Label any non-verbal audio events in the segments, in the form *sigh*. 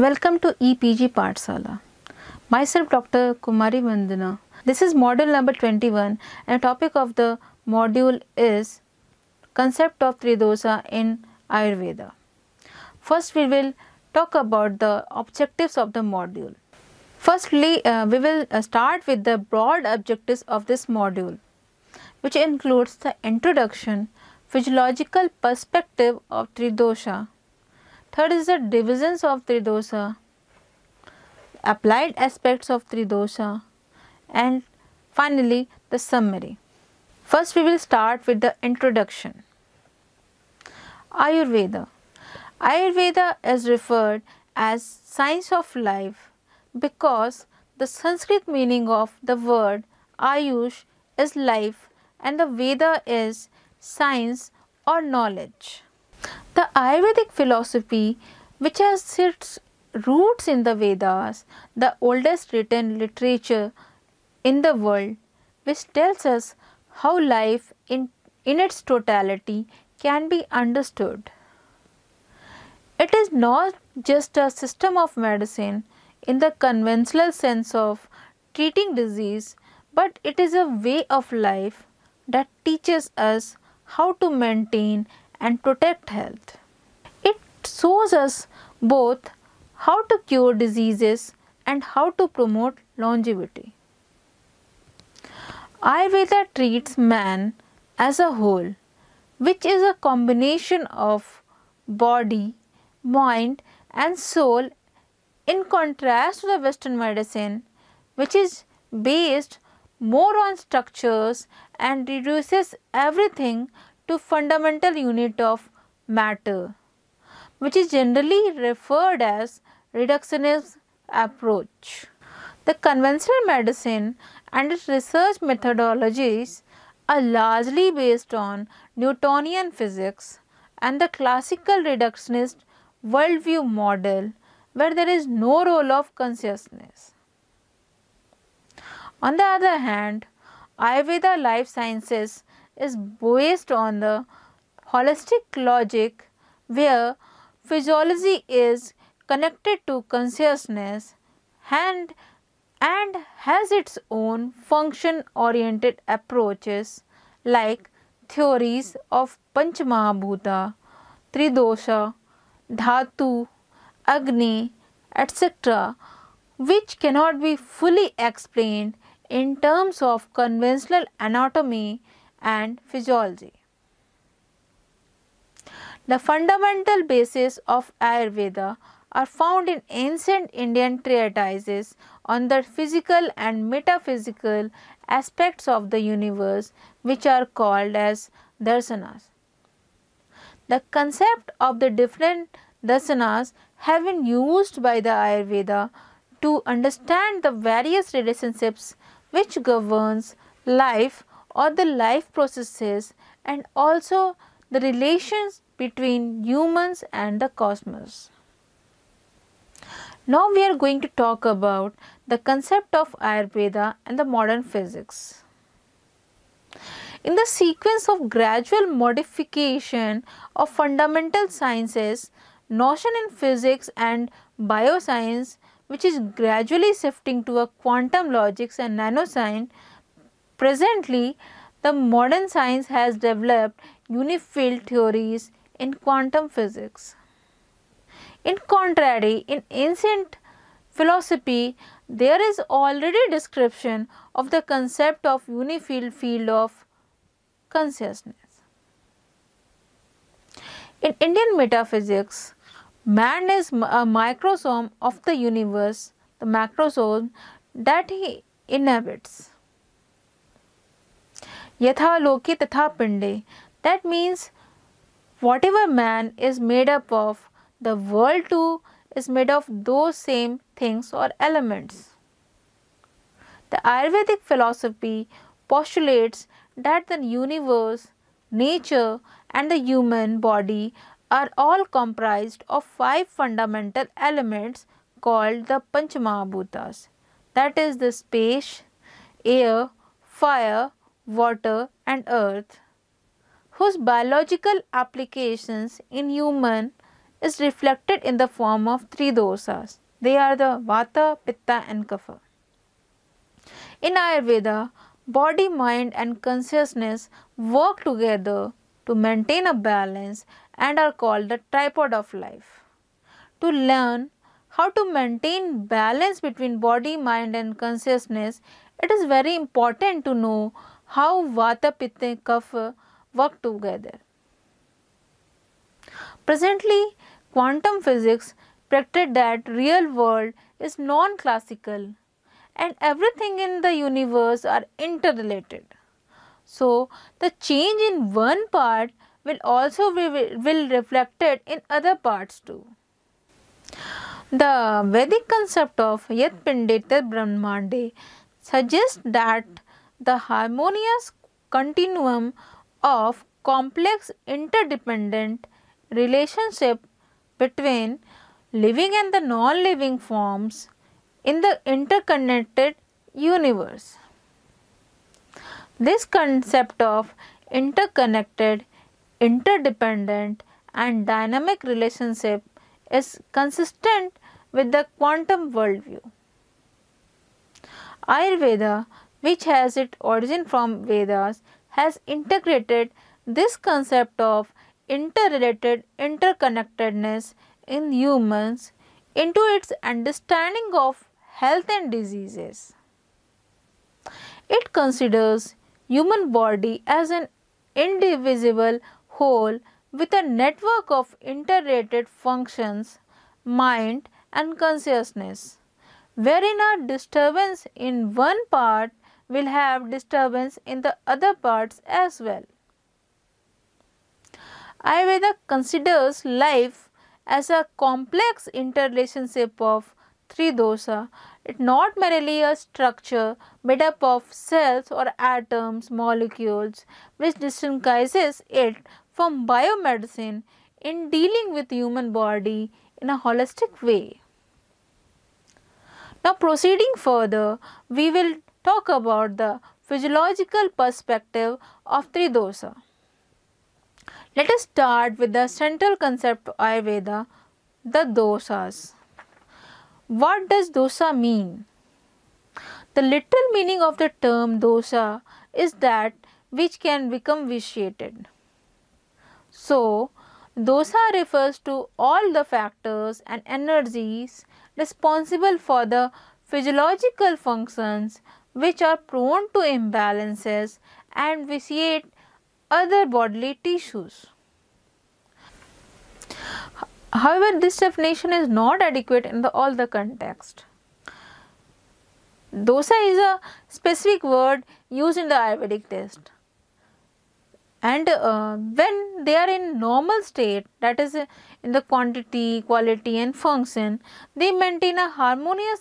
Welcome to EPG Pathshala. Myself Dr. Kumari Vandana. This is module number 21 and topic of the module is concept of Tridosha in Ayurveda. First we will talk about the objectives of the module. Firstly, uh, we will uh, start with the broad objectives of this module which includes the introduction, physiological perspective of Tridosha. Third is the divisions of Tridosha, applied aspects of Tridosha and finally the summary. First we will start with the introduction. Ayurveda. Ayurveda is referred as science of life because the Sanskrit meaning of the word Ayush is life and the Veda is science or knowledge. The Ayurvedic philosophy, which has its roots in the Vedas, the oldest written literature in the world, which tells us how life in, in its totality can be understood. It is not just a system of medicine in the conventional sense of treating disease, but it is a way of life that teaches us how to maintain and protect health. It shows us both how to cure diseases and how to promote longevity. Ayurveda treats man as a whole, which is a combination of body, mind, and soul, in contrast to the Western medicine, which is based more on structures and reduces everything to fundamental unit of matter, which is generally referred as reductionist approach. The conventional medicine and its research methodologies are largely based on Newtonian physics and the classical reductionist worldview model where there is no role of consciousness. On the other hand, Ayurveda life sciences is based on the holistic logic where physiology is connected to consciousness and, and has its own function oriented approaches like theories of Panchamahabhuta, Tridosha, Dhatu, Agni, etc., which cannot be fully explained in terms of conventional anatomy and physiology. The fundamental basis of Ayurveda are found in ancient Indian treatises on the physical and metaphysical aspects of the universe which are called as darsanas. The concept of the different darsanas have been used by the Ayurveda to understand the various relationships which governs life or the life processes and also the relations between humans and the cosmos. Now we are going to talk about the concept of Ayurveda and the modern physics. In the sequence of gradual modification of fundamental sciences, notion in physics and bioscience which is gradually shifting to a quantum logics and nanoscience, presently the modern science has developed unified theories in quantum physics. In contrary, in ancient philosophy, there is already description of the concept of unified field of consciousness. In Indian metaphysics, man is a microcosm of the universe, the macrocosm that he inhabits. Yatha loki tatha pinde. That means whatever man is made up of, the world too is made of those same things or elements. The Ayurvedic philosophy postulates that the universe, nature, and the human body are all comprised of five fundamental elements called the Panchamahabhutas that is the space, air, fire, water and earth whose biological applications in human is reflected in the form of three dosas. They are the Vata, Pitta and Kapha. In Ayurveda, body, mind and consciousness work together to maintain a balance and are called the tripod of life. To learn how to maintain balance between body, mind and consciousness, it is very important to know how Vata, Pitta Kapha work together. Presently, quantum physics predicted that real world is non-classical and everything in the universe are interrelated. So, the change in one part will also be will reflected in other parts too. The Vedic concept of Yat Pindit Brahmande suggests that the harmonious continuum of complex interdependent relationship between living and the non-living forms in the interconnected universe. This concept of interconnected, interdependent and dynamic relationship is consistent with the quantum worldview. Ayurveda, which has its origin from Vedas, has integrated this concept of interrelated interconnectedness in humans into its understanding of health and diseases. It considers human body as an indivisible whole with a network of interrelated functions, mind and consciousness, wherein a disturbance in one part will have disturbance in the other parts as well. Ayurveda considers life as a complex interrelationship of three dosa. It's not merely a structure made up of cells or atoms, molecules, which distinguishes it from biomedicine in dealing with human body in a holistic way. Now proceeding further, we will talk about the physiological perspective of Tridosha. Let us start with the central concept of Ayurveda, the dosas. What does dosa mean? The literal meaning of the term dosa is that which can become vitiated. So, dosa refers to all the factors and energies responsible for the physiological functions which are prone to imbalances and vitiate other bodily tissues. However, this definition is not adequate in the, all the context. Dosa is a specific word used in the Ayurvedic test. And uh, when they are in normal state, that is in the quantity, quality and function, they maintain a harmonious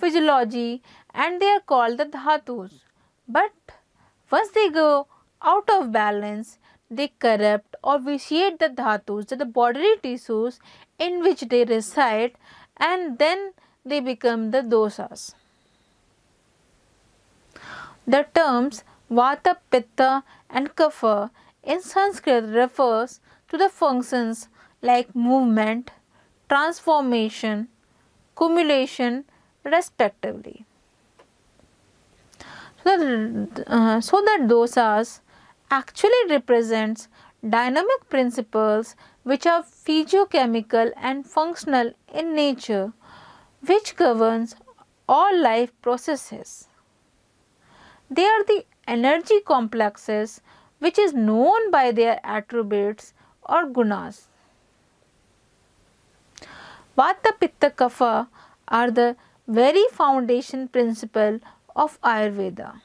psychophysiology and they are called the dhatus. But once they go out of balance, they corrupt or vitiate the dhatus, the bodily tissues in which they reside and then they become the dosas. The terms Vata, Pitta and Kapha in Sanskrit refers to the functions like movement, transformation, cumulation respectively. So, that, uh, so that dosas actually represents dynamic principles which are physiochemical and functional in nature which governs all life processes. They are the energy complexes which is known by their attributes or gunas. Vata, Pitta, Kapha are the very foundation principle of Ayurveda.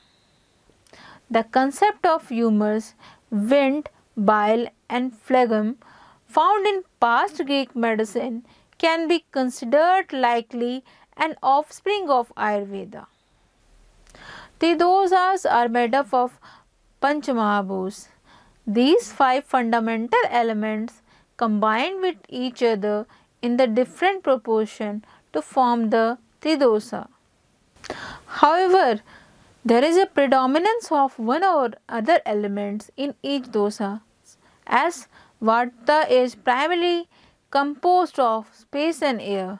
The concept of humors, wind, bile and phlegm found in past Greek medicine can be considered likely an offspring of Ayurveda. The dosas are made up of Panchamahabhus. These five fundamental elements combine with each other in the different proportion to form the Tridosha. However, there is a predominance of one or other elements in each dosa as Vata is primarily composed of space and air,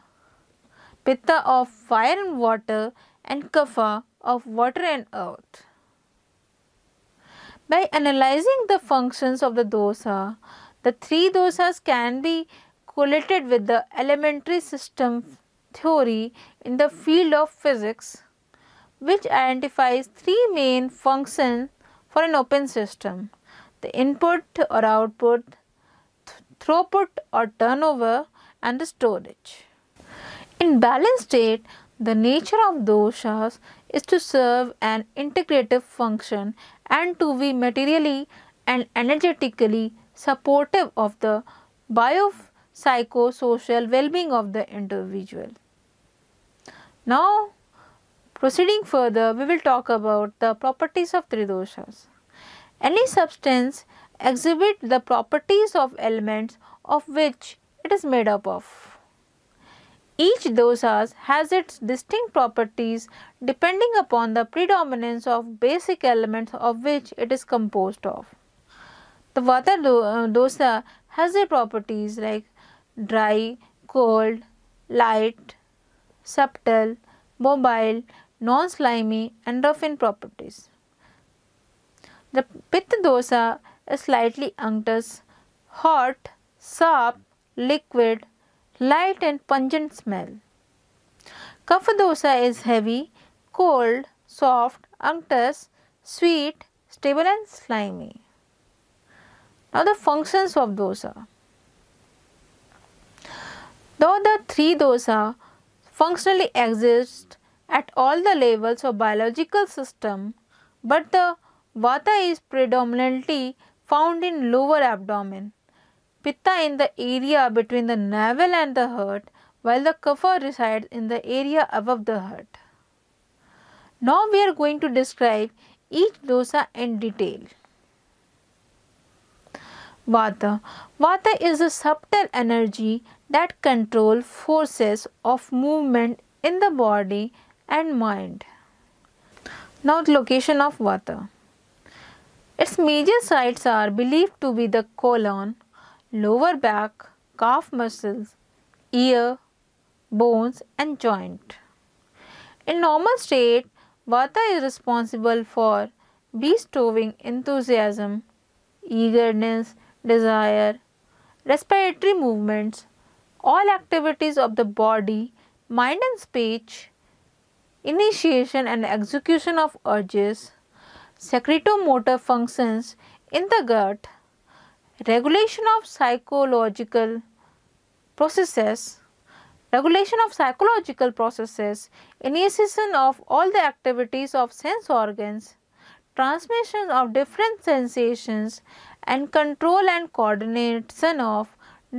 Pitta of fire and water, and Kapha of water and earth. By analyzing the functions of the dosa, the three dosas can be correlated with the elementary system theory in the field of physics, which identifies three main functions for an open system the input or output, throughput or turnover, and the storage. In balanced state, the nature of doshas is to serve an integrative function and to be materially and energetically supportive of the biopsychosocial well-being of the individual. Now, proceeding further, we will talk about the properties of tridoshas. Any substance exhibits the properties of elements of which it is made up of. Each dosas has its distinct properties depending upon the predominance of basic elements of which it is composed of. The Vata uh, dosa has the properties like dry, cold, light, subtle, mobile, non-slimy and rough in properties. The Pitta dosa is slightly unctuous, hot, sharp, liquid, light and pungent smell. Kapha dosa is heavy, cold, soft, unctuous, sweet, stable and slimy. Now the functions of dosa. Though the three dosa functionally exist at all the levels of biological system, but the vata is predominantly found in lower abdomen Pitta in the area between the navel and the heart, while the kapha resides in the area above the heart. Now we are going to describe each dosa in detail. Vata. Vata is a subtle energy that control forces of movement in the body and mind. Now the location of Vata. Its major sites are believed to be the colon, lower back, calf muscles, ear, bones and joint. In normal state, Vata is responsible for bestowing enthusiasm, eagerness, desire, respiratory movements, all activities of the body, mind and speech, initiation and execution of urges, secretomotor functions in the gut, regulation of psychological processes regulation of psychological processes initiation of all the activities of sense organs transmission of different sensations and control and coordination of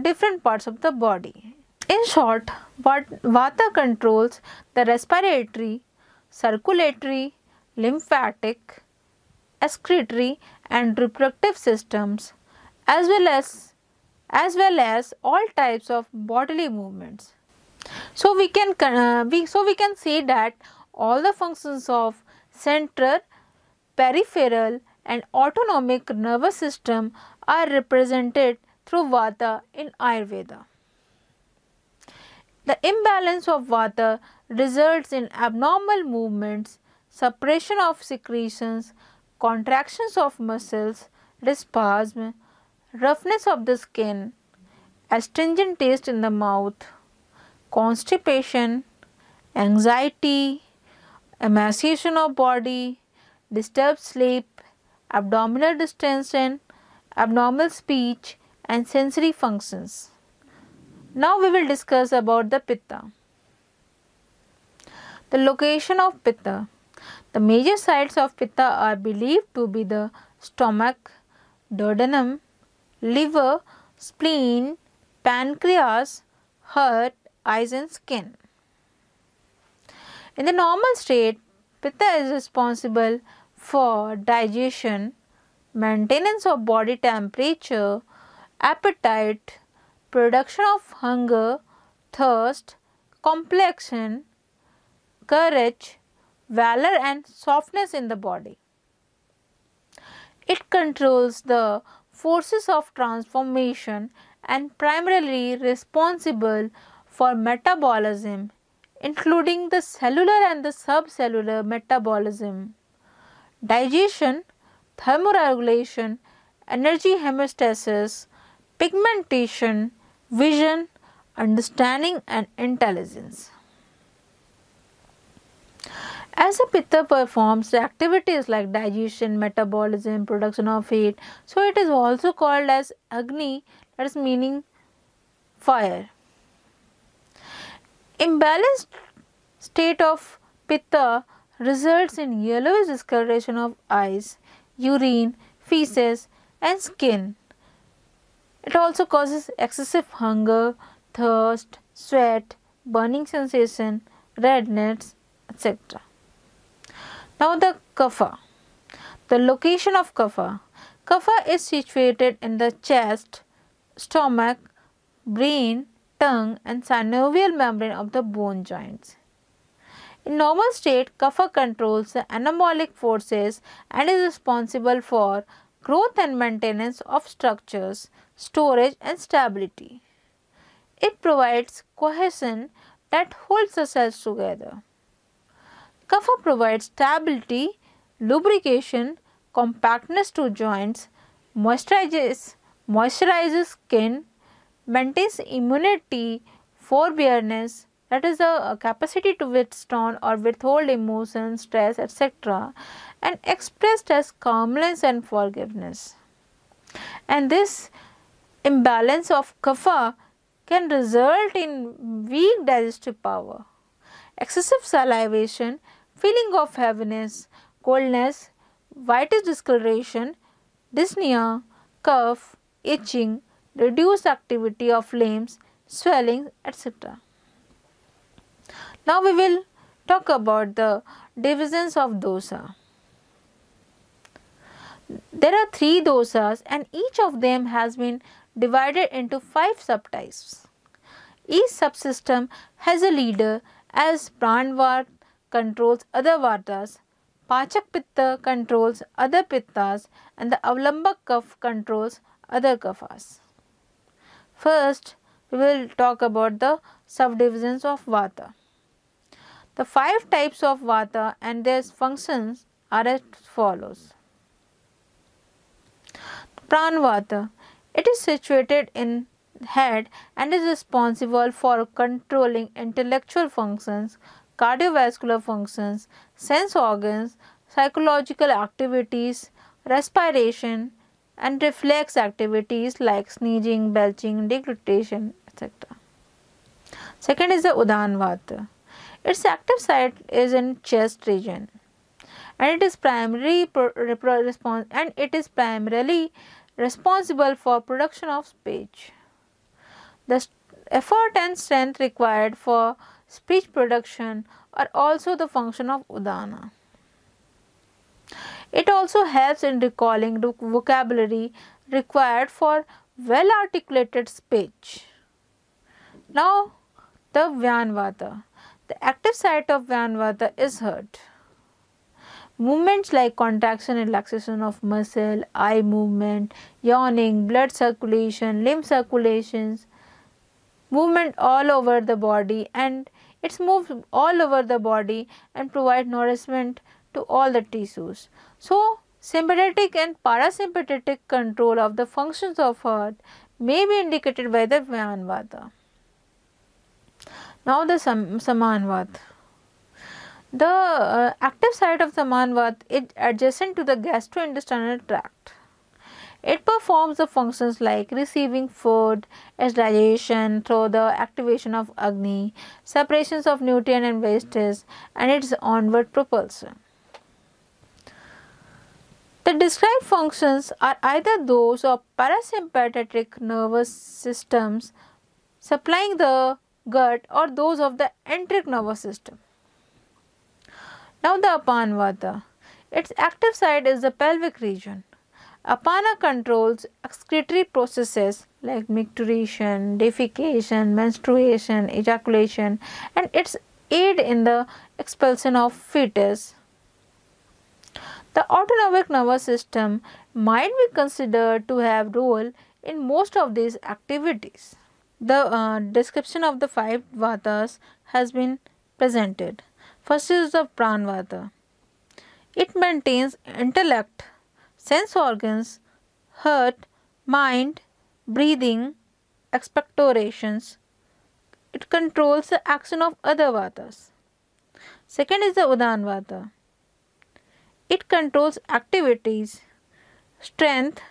different parts of the body in short vata controls the respiratory circulatory lymphatic excretory and reproductive systems as well as as well as all types of bodily movements. So we can uh, we, so we can say that all the functions of central, peripheral and autonomic nervous system are represented through Vata in Ayurveda. The imbalance of Vata results in abnormal movements, suppression of secretions, contractions of muscles, spasm, roughness of the skin, astringent taste in the mouth, constipation, anxiety, emaciation of body, disturbed sleep, abdominal distension, abnormal speech and sensory functions. Now we will discuss about the pitta. The location of pitta. The major sites of pitta are believed to be the stomach, duodenum, liver, spleen, pancreas, heart, eyes and skin. In the normal state, Pitta is responsible for digestion, maintenance of body temperature, appetite, production of hunger, thirst, complexion, courage, valor and softness in the body. It controls the forces of transformation and primarily responsible for metabolism, including the cellular and the subcellular metabolism, digestion, thermoregulation, energy homeostasis, pigmentation, vision, understanding, and intelligence. As a pitta performs activities like digestion, metabolism, production of heat, so it is also called as Agni, that is meaning fire. Imbalanced state of pitta results in yellowish discoloration of eyes, urine, feces and skin. It also causes excessive hunger, thirst, sweat, burning sensation, redness, etc. Now the kapha. The location of kapha. Kapha is situated in the chest, stomach, brain, tongue and synovial membrane of the bone joints. In normal state, kapha controls the anabolic forces and is responsible for growth and maintenance of structures, storage and stability. It provides cohesion that holds the cells together. Kapha provides stability, lubrication, compactness to joints, moisturizes, moisturizes skin, maintains immunity, forbearance, that is the uh, capacity to withstand or withhold emotion, stress, etc., and expressed as calmness and forgiveness. And this imbalance of kapha can result in weak digestive power, excessive salivation, feeling of heaviness, coldness, whitish discoloration, dyspnea, cough, itching, reduced activity of limbs, swelling, etc. Now we will talk about the divisions of dosa. There are three dosas and each of them has been divided into five subtypes. Each subsystem has a leader as Pranvat controls other vatas, Pachak Pitta controls other pittas and the Avlambak Kaph controls other kaphas. First, we will talk about the subdivisions of Vata. The five types of Vata and their functions are as follows. Pranvata. It is situated in head and is responsible for controlling intellectual functions, cardiovascular functions, sense organs, psychological activities, respiration, and reflex activities like sneezing, belching, deglutition, etc. Second is the Udan Vata. Its active site is in chest region and it is primarily response and it is primarily responsible for production of speech. The effort and strength required for speech production are also the function of udana. It also helps in recalling the vocabulary required for well articulated speech. Now, the Vyanvata. The active site of Vyanvata is heart. Movements like contraction and relaxation of muscle, eye movement, yawning, blood circulation, limb circulations, movement all over the body and it's moved all over the body and provide nourishment to all the tissues. So, sympathetic and parasympathetic control of the functions of heart may be indicated by the Vyanvata. Now the Sam Samanvata. The uh, active site of Samanvat is adjacent to the gastrointestinal tract. It performs the functions like receiving food, digestion through the activation of Agni, separations of nutrient and wastes, and its onward propulsion. The described functions are either those of parasympathetic nervous systems supplying the gut or those of the enteric nervous system. Now the Apanvata. Its active site is the pelvic region. Apana controls excretory processes like micturition, defecation, menstruation, ejaculation and its aid in the expulsion of fetus. The autonomic nervous system might be considered to have role in most of these activities. The uh, description of the five vatas has been presented. First is the pranvata. It maintains intellect, sense organs, heart, mind, breathing, expectorations. It controls the action of other vatas. Second is the Udan Vata. It controls activities, strength,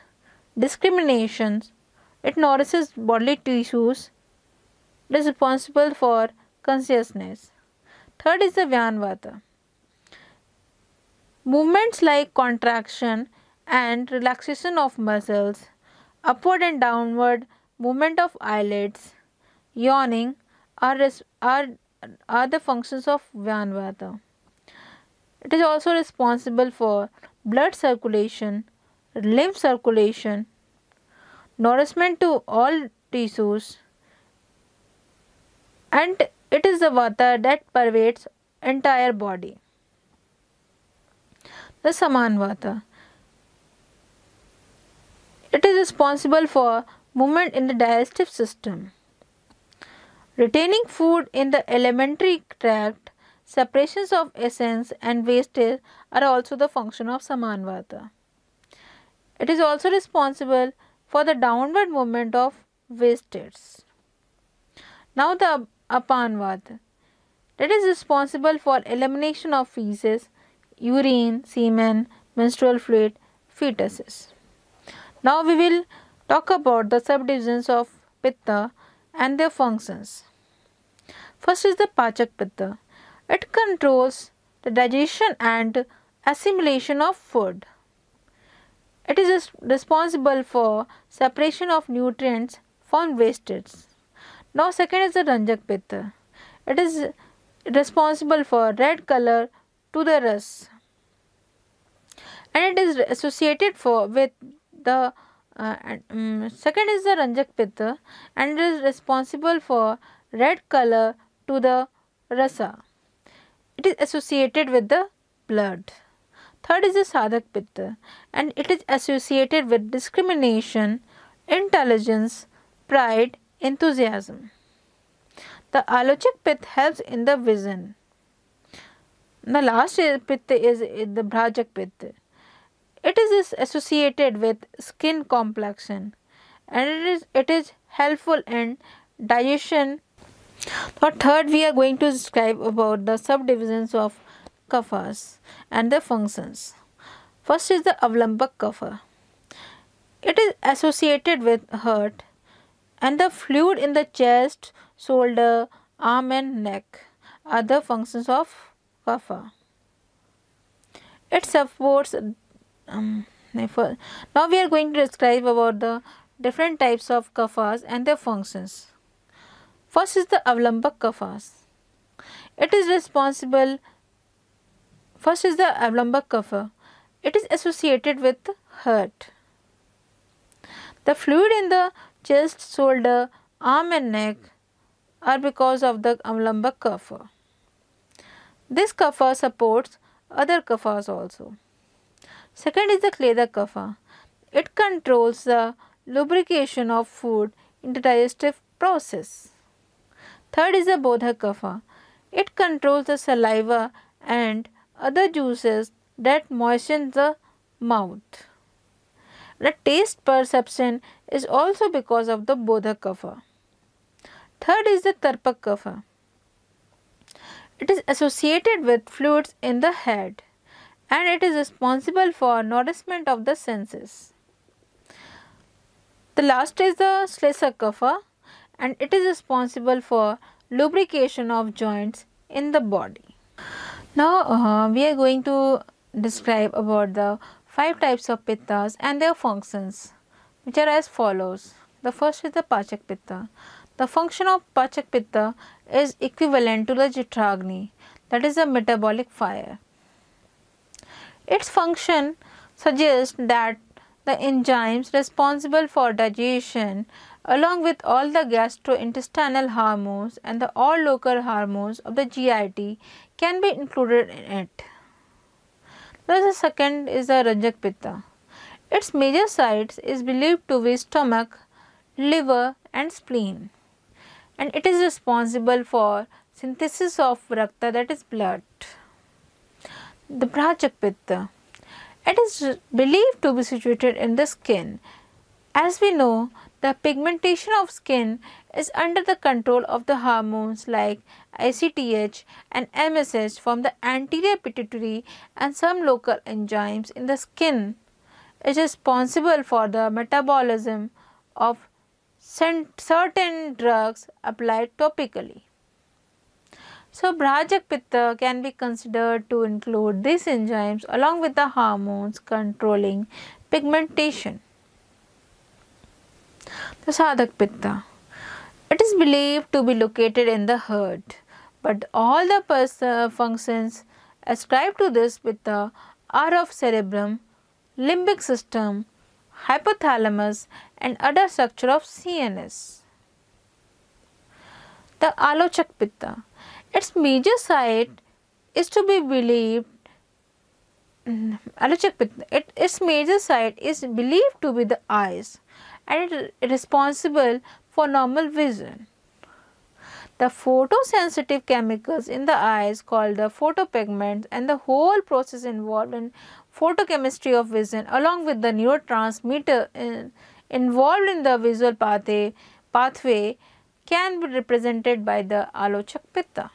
discriminations. It nourishes bodily tissues. It is responsible for consciousness. Third is the Vyan Vata. Movements like contraction and relaxation of muscles, upward and downward movement of eyelids, yawning are, are, are the functions of Vyanvata. It is also responsible for blood circulation, lymph circulation, nourishment to all tissues, and it is the vata that pervades entire body. The Saman Vata. It is responsible for movement in the digestive system. Retaining food in the alimentary tract, separations of essence and wastage are also the function of Samanvata. It is also responsible for the downward movement of wastage. Now the Apanvata. That is responsible for elimination of feces, urine, semen, menstrual fluid, fetuses. Now we will talk about the subdivisions of Pitta and their functions. First is the Pachak Pitta. It controls the digestion and assimilation of food. It is responsible for separation of nutrients from wastage. Now second is the Ranjak Pitta. It is responsible for red color to the ras and it is associated for with the uh, um, second is the Ranjak Pitta and it is responsible for red color to the rasa. It is associated with the blood. Third is the Sadhak Pitta and it is associated with discrimination, intelligence, pride, enthusiasm. The Alochak Pitta helps in the vision. The last Pitta is the Bhrajak Pitta. It is associated with skin complexion and it is, it is helpful in digestion. Now, third, we are going to describe about the subdivisions of kaphas and their functions. First is the avlambak kapha. It is associated with heart and the fluid in the chest, shoulder, arm and neck are the functions of kapha. It supports um, now we are going to describe about the different types of kaphas and their functions. First is the avlambak kaphas. It is responsible. First is the avlambak kapha. It is associated with heart. The fluid in the chest, shoulder, arm and neck are because of the avlambak kapha. This kapha supports other kaphas also. Second is the Kledak kapha. It controls the lubrication of food in the digestive process. Third is the Bodhak kapha. It controls the saliva and other juices that moisten the mouth. The taste perception is also because of the Bodhak kapha. Third is the Tarpak kapha. It is associated with fluids in the head and it is responsible for nourishment of the senses. The last is the Shleshak kapha and it is responsible for lubrication of joints in the body. Now uh, we are going to describe about the five types of pittas and their functions which are as follows. The first is the Pachak pitta. The function of Pachak pitta is equivalent to the Jatharagni that is the metabolic fire. Its function suggests that the enzymes responsible for digestion along with all the gastrointestinal hormones and the all local hormones of the GIT can be included in it. The second is the Ranjak Pitta. Its major sites is believed to be stomach, liver and spleen and it is responsible for synthesis of rakta that is blood. The Brajak Pitta. It is believed to be situated in the skin. As we know, the pigmentation of skin is under the control of the hormones like ACTH and MSH from the anterior pituitary and some local enzymes in the skin is responsible for the metabolism of certain drugs applied topically. So, Brajak Pitta can be considered to include these enzymes along with the hormones controlling pigmentation. The Sadhak Pitta. It is believed to be located in the heart, but all the functions ascribed to this Pitta are of cerebrum, limbic system, hypothalamus and other structure of CNS. The Alochak Pitta. Its major site is to be believed mm, Alochak Pitta. It, its major site is believed to be the eyes and responsible for normal vision. The photosensitive chemicals in the eyes called the photopigments and the whole process involved in photochemistry of vision along with the neurotransmitter in, involved in the visual pathway, pathway can be represented by the alochak pitta.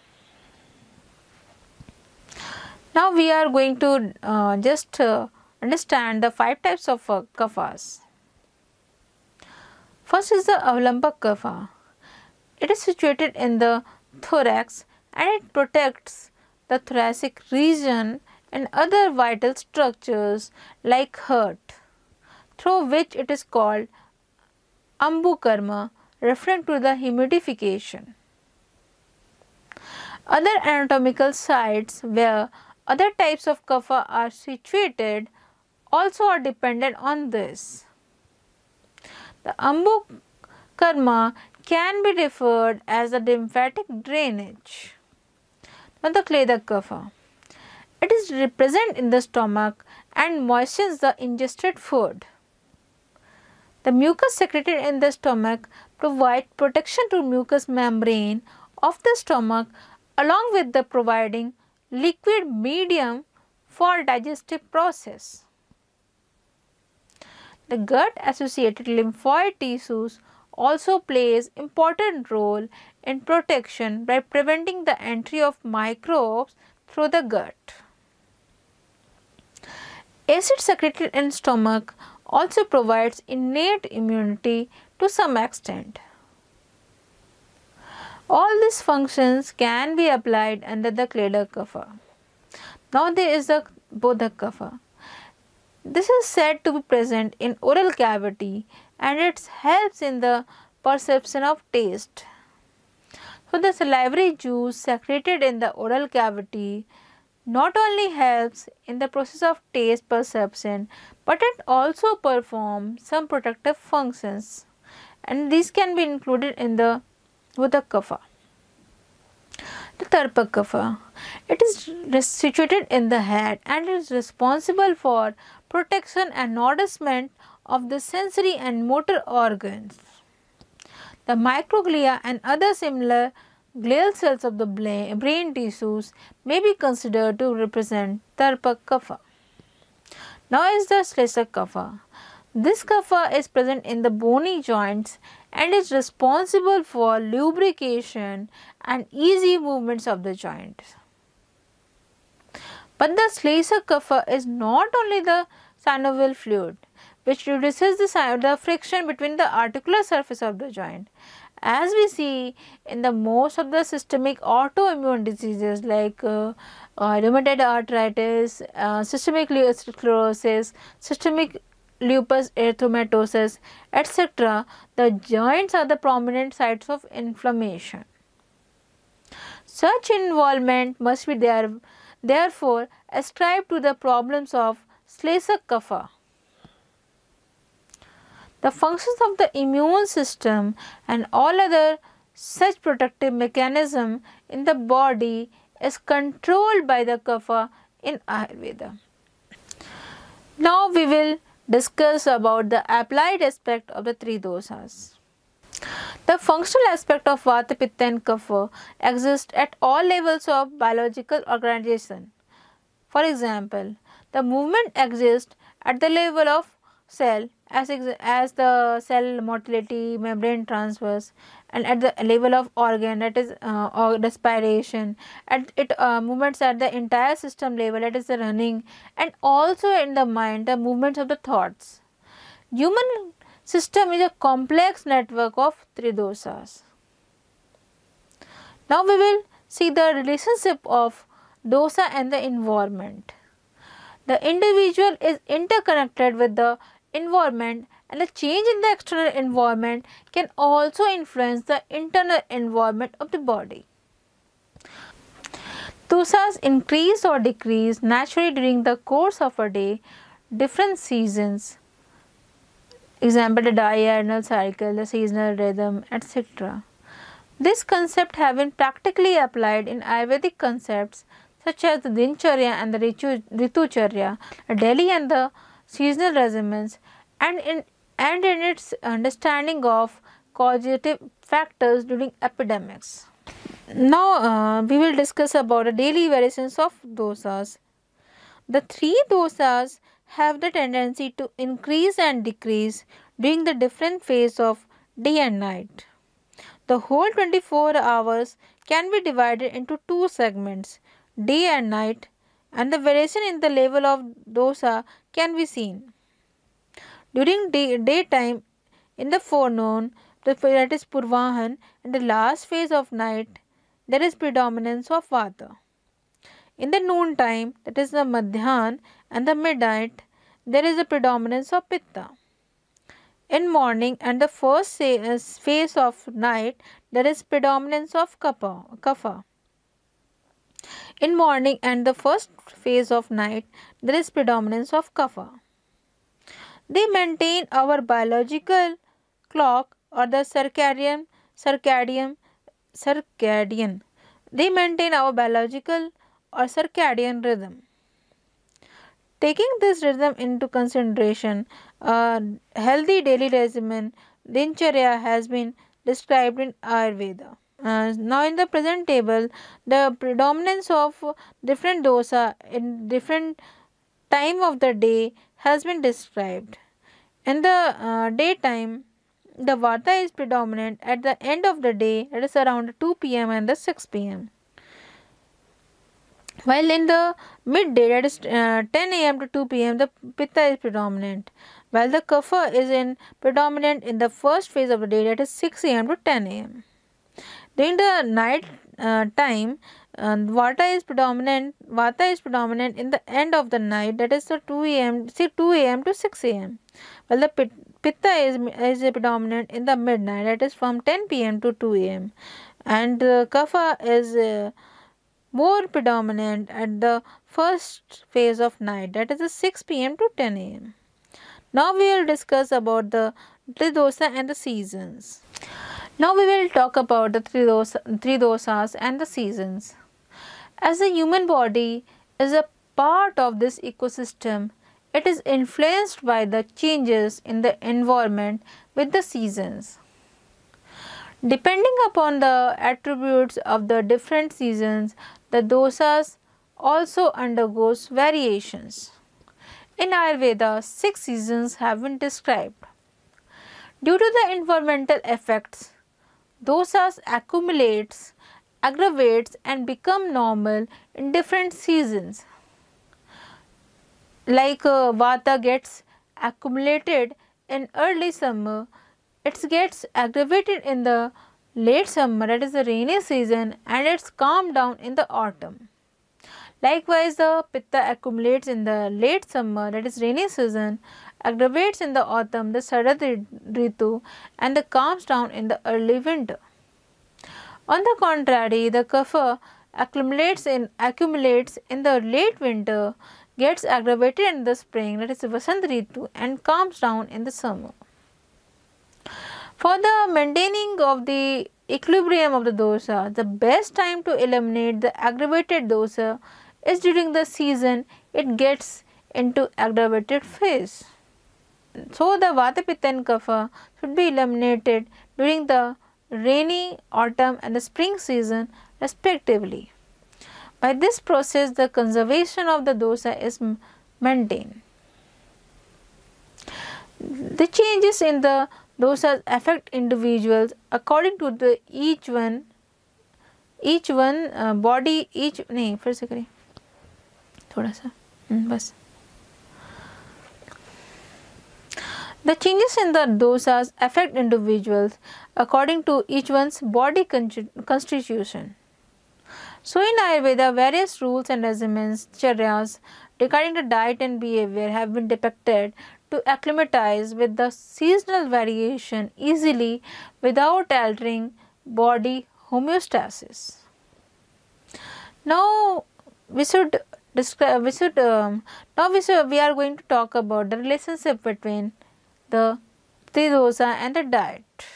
Now we are going to uh, just uh, understand the five types of uh, kaphas. First is the avlambak kapha. Ah. It is situated in the thorax and it protects the thoracic region and other vital structures like heart, through which it is called ambukarma, referring to the humidification. Other anatomical sites where other types of kapha are situated also are dependent on this. The ambukarma can be referred as the lymphatic drainage. Now the Kledak kapha. It is present in the stomach and moistens the ingested food. The mucus secreted in the stomach provide protection to mucous membrane of the stomach along with the providing liquid medium for digestive process. The gut associated lymphoid tissues also plays important role in protection by preventing the entry of microbes through the gut. Acid secreted in stomach also provides innate immunity to some extent. All these functions can be applied under the Kledak kapha. Now there is the kapha. This is said to be present in oral cavity and it helps in the perception of taste. So the salivary juice secreted in the oral cavity not only helps in the process of taste perception but it also performs some protective functions and these can be included in the Udak kapha. The Tarpak kapha. It is situated in the head and is responsible for protection and nourishment of the sensory and motor organs. The microglia and other similar glial cells of the brain tissues may be considered to represent Tarpak kapha. Now is the Shleshak kapha. This kapha is present in the bony joints and is responsible for lubrication and easy movements of the joints. But the Shleshak kapha is not only the synovial fluid which reduces the, the friction between the articular surface of the joint as we see in the most of the systemic autoimmune diseases like uh, uh, rheumatoid arthritis, uh, systemic sclerosis, systemic lupus erythematosus, etc., the joints are the prominent sites of inflammation. Such involvement must be there, therefore ascribed to the problems of Shleshak kapha. The functions of the immune system and all other such protective mechanism in the body is controlled by the kapha in Ayurveda. Now we will discuss about the applied aspect of the three dosas. The functional aspect of Vata, Pitta and Kapha exist at all levels of biological organization. For example, the movement exists at the level of cell as, as the cell motility, membrane transverse and at the level of organ that is uh, or respiration at it uh, movements at the entire system level that is the running and also in the mind the movements of the thoughts. Human system is a complex network of three dosas. Now we will see the relationship of dosa and the environment. The individual is interconnected with the environment and a change in the external environment can also influence the internal environment of the body. Dosas increase or decrease naturally during the course of a day, different seasons, example the diurnal cycle, the seasonal rhythm, etc. This concept have been practically applied in Ayurvedic concepts such as the Dincharya and the Ritucharya, daily and the seasonal regimens, and in, and in its understanding of causative factors during epidemics. Now uh, we will discuss about the daily variations of dosas. The three dosas have the tendency to increase and decrease during the different phase of day and night. The whole 24 hours can be divided into two segments day and night and the variation in the level of dosa can be seen. During day, daytime, in the forenoon, the, that is Purvahan, and the last phase of night, there is predominance of Vata. In the noon time, that is the Madhyan and the midnight, there is a predominance of Pitta. In morning and the first uh, phase of night, there is predominance of Kapha. kapha. In morning and the first phase of night, there is predominance of Kapha. They maintain our biological clock or the circadian circadian circadian. They maintain our biological or circadian rhythm. Taking this rhythm into consideration, a healthy daily regimen, Dincharya, has been described in Ayurveda. Uh, now, in the present table, the predominance of different dosa in different time of the day has been described. In the uh, daytime, the Vata is predominant at the end of the day, it is around 2 pm and the 6 pm. While in the midday, that is uh, 10 am to 2 pm, the Pitta is predominant. While the Kapha is in predominant in the first phase of the day, that is 6 am to 10 am. During the night uh, time, and vata is predominant vata is predominant in the end of the night that is the 2 am see 2 am to 6 am while the pitta is is predominant in the midnight that is from 10 pm to 2 am and uh, kapha is uh, more predominant at the first phase of night that is the 6 pm to 10 am now we will discuss about the tridosa and the seasons now we will talk about the three, dosa, three dosas and the seasons as the human body is a part of this ecosystem, it is influenced by the changes in the environment with the seasons. Depending upon the attributes of the different seasons, the dosas also undergoes variations. In Ayurveda, six seasons have been described. Due to the environmental effects, dosas accumulates aggravates and become normal in different seasons. Like uh, Vata gets accumulated in early summer, it gets aggravated in the late summer, that is the rainy season, and it's calmed down in the autumn. Likewise, the Pitta accumulates in the late summer, that is rainy season, aggravates in the autumn, the Sarad Ritu, and the calms down in the early winter. On the contrary, the kapha accumulates in accumulates in the late winter, gets aggravated in the spring, that is Vasant Ritu, and calms down in the summer. For the maintaining of the equilibrium of the dosa, the best time to eliminate the aggravated dosa is during the season it gets into aggravated phase so the Vata, Pitta and Kapha should be eliminated during the rainy autumn and the spring season respectively. By this process the conservation of the dosa is maintained. The changes in the dosas affect individuals according to the each one each one uh, body each नहीं फिर से करें थोड़ा सा बस The changes in the dosas affect individuals according to each one's body constitution. So, in Ayurveda, various rules and regimens, charyas regarding the diet and behavior have been depicted to acclimatize with the seasonal variation easily without altering body homeostasis. Now, we should describe, we should, um, now we, should, we are going to talk about the relationship between the Tridosa and the diet.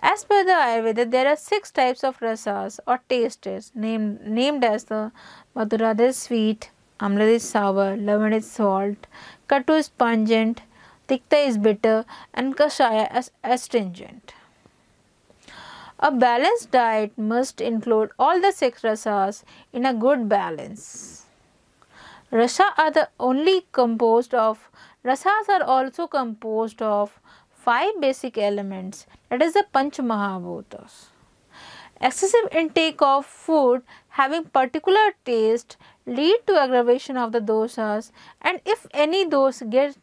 As per the Ayurveda, there are six types of rasas or tastes named, named as the Madhura is sweet, Amla is sour, Lavan is salt, Katu is pungent, Tikta is bitter and Kashaya is astringent. A balanced diet must include all the six rasas in a good balance. Rasa are the only composed of Rasas are also composed of five basic elements that is the Panch Mahabhutas. Excessive intake of food having particular taste lead to aggravation of the dosas and if any dose gets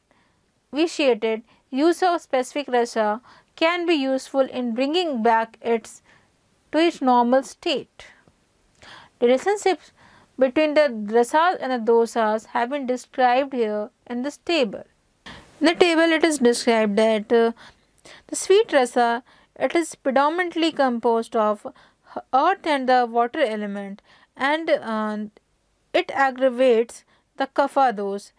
vitiated use of specific rasa can be useful in bringing back its to its normal state. Relationships between the rasas and the dosas have been described here in this table. In the table it is described that uh, the sweet rasa it is predominantly composed of earth and the water element and uh, it aggravates the kapha dose.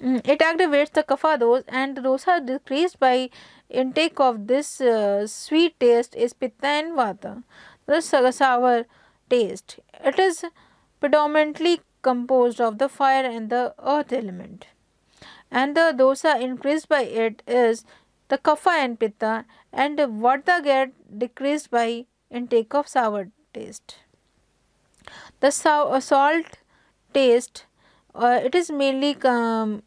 Mm, it aggravates the kapha dose and dosa decreased by intake of this uh, sweet taste is pitta and vata. The sour taste. It is predominantly composed of the fire and the earth element and the dosa increased by it is the kapha and pitta and vata get decreased by intake of sour taste. The uh, salt taste uh, it is mainly com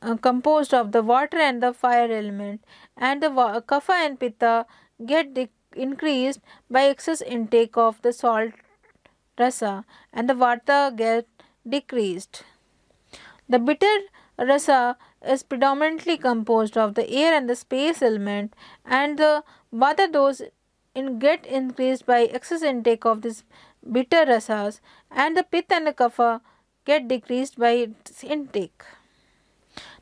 uh, composed of the water and the fire element and the kapha and pitta get increased by excess intake of the salt rasa and the vata get decreased. The bitter rasa is predominantly composed of the air and the space element and the vata dose in get increased by excess intake of this bitter rasas and the pitta and the kapha get decreased by its intake.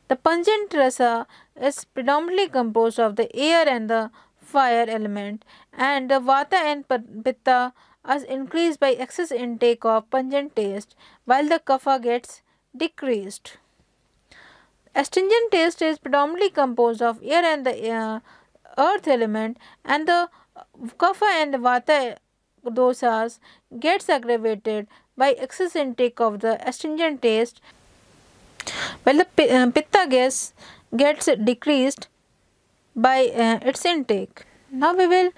The pungent rasa is predominantly composed of the air and the fire element and the vata and pitta are increased by excess intake of pungent taste while the kapha gets decreased. Astringent taste is predominantly composed of air and the uh, earth element and the kapha and vata dosas gets aggravated by excess intake of the astringent taste while the uh, pitta gas gets decreased by uh, its intake. Now we will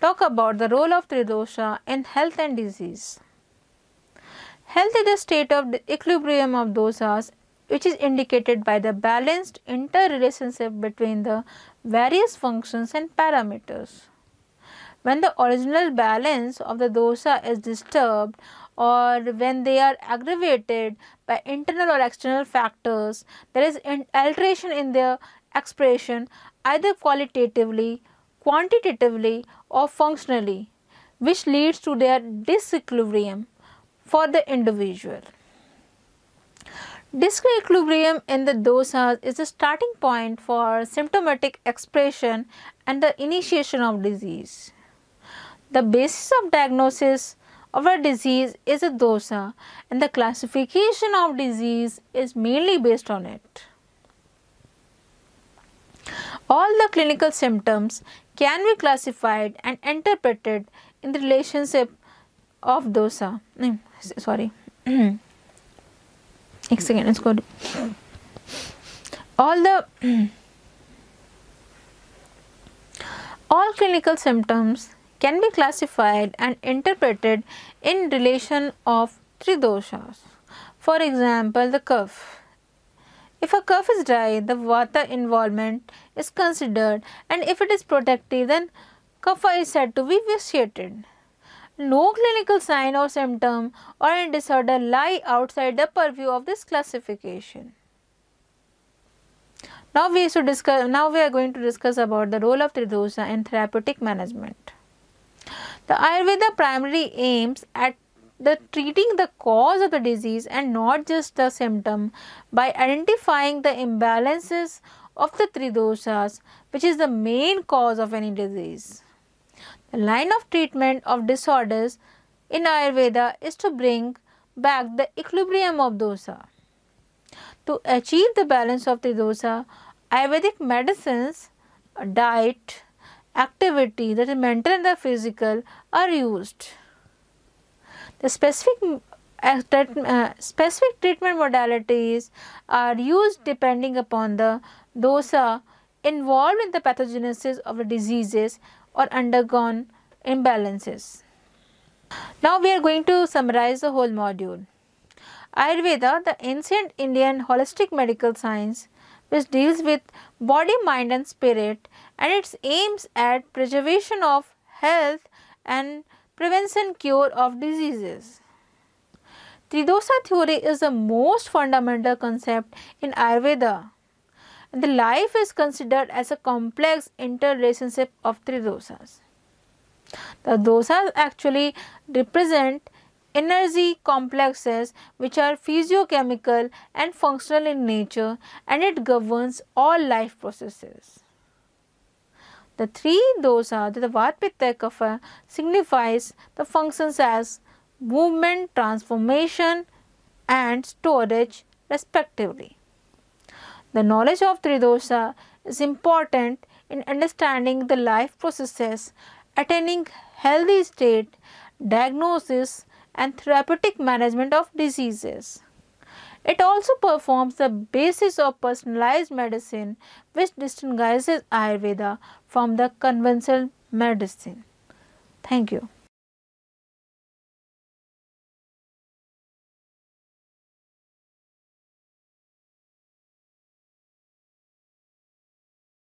talk about the role of Tridosha in health and disease. Health is the state of equilibrium of dosas which is indicated by the balanced interrelationship between the various functions and parameters. When the original balance of the dosa is disturbed or when they are aggravated by internal or external factors, there is alteration in their expression either qualitatively, quantitatively or functionally which leads to their disequilibrium for the individual. Disequilibrium in the dosas is the starting point for symptomatic expression and the initiation of disease. The basis of diagnosis of a disease is a dosa and the classification of disease is mainly based on it. All the clinical symptoms can be classified and interpreted in the relationship of dosa. Sorry. एक second इसको all the *clears throat* all clinical symptoms can be classified and interpreted in relation of three doshas. For example, the cough. if a cough is dry, the vata involvement is considered and if it is protective, then kapha is said to be vitiated. No clinical sign or symptom or any disorder lie outside the purview of this classification. Now we should discuss now we are going to discuss about the role of Tridosha in therapeutic management. The Ayurveda primarily aims at the treating the cause of the disease and not just the symptom by identifying the imbalances of the three which is the main cause of any disease. The line of treatment of disorders in Ayurveda is to bring back the equilibrium of dosa. To achieve the balance of the dosa, Ayurvedic medicines, diet, activity that is mental and the physical are used. The specific uh, uh, specific treatment modalities are used depending upon the dosa involved in the pathogenesis of the diseases or undergone imbalances. Now we are going to summarize the whole module. Ayurveda, the ancient Indian holistic medical science which deals with body, mind and spirit and its aims at preservation of health and prevention cure of diseases. Tridosha theory is the most fundamental concept in Ayurveda. The life is considered as a complex interrelationship of three dosas. The dosas actually represent energy complexes which are physiochemical and functional in nature and it governs all life processes. The three dosa, the Vatpitta Kapha uh, signifies the functions as movement, transformation and storage respectively. The knowledge of Tridosha is important in understanding the life processes, attaining healthy state, diagnosis and therapeutic management of diseases. It also performs the basis of personalized medicine which distinguishes Ayurveda from the conventional medicine. Thank you.